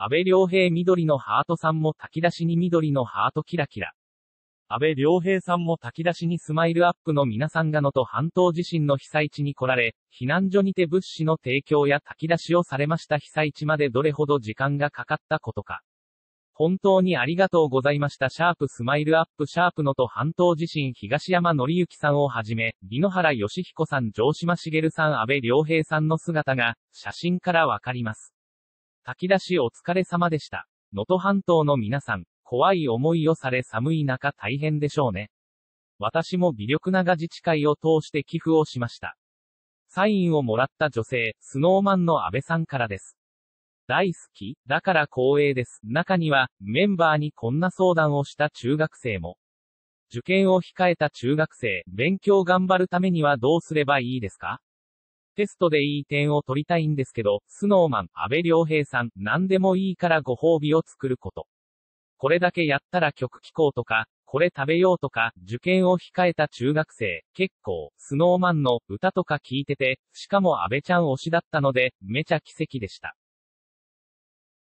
阿部亮平緑のハートさんも炊き出しに緑のハートキラキラ。阿部亮平さんも炊き出しにスマイルアップの皆さんが能登半島地震の被災地に来られ、避難所にて物資の提供や炊き出しをされました被災地までどれほど時間がかかったことか。本当にありがとうございました。シャープスマイルアップシャープのと半島地震東山紀之さんをはじめ、井ノ原快彦さん城島茂さん阿部亮平さんの姿が、写真からわかります。炊き出しお疲れ様でした。能登半島の皆さん、怖い思いをされ寒い中大変でしょうね。私も微力なが自治会を通して寄付をしました。サインをもらった女性、スノーマンの安倍さんからです。大好きだから光栄です。中には、メンバーにこんな相談をした中学生も。受験を控えた中学生、勉強頑張るためにはどうすればいいですか？テストでいい点を取りたいんですけど、スノーマン、安倍良平さん、何でもいいからご褒美を作ること。これだけやったら曲聴こうとか、これ食べようとか、受験を控えた中学生、結構、スノーマンの歌とか聞いてて、しかも安倍ちゃん推しだったので、めちゃ奇跡でした。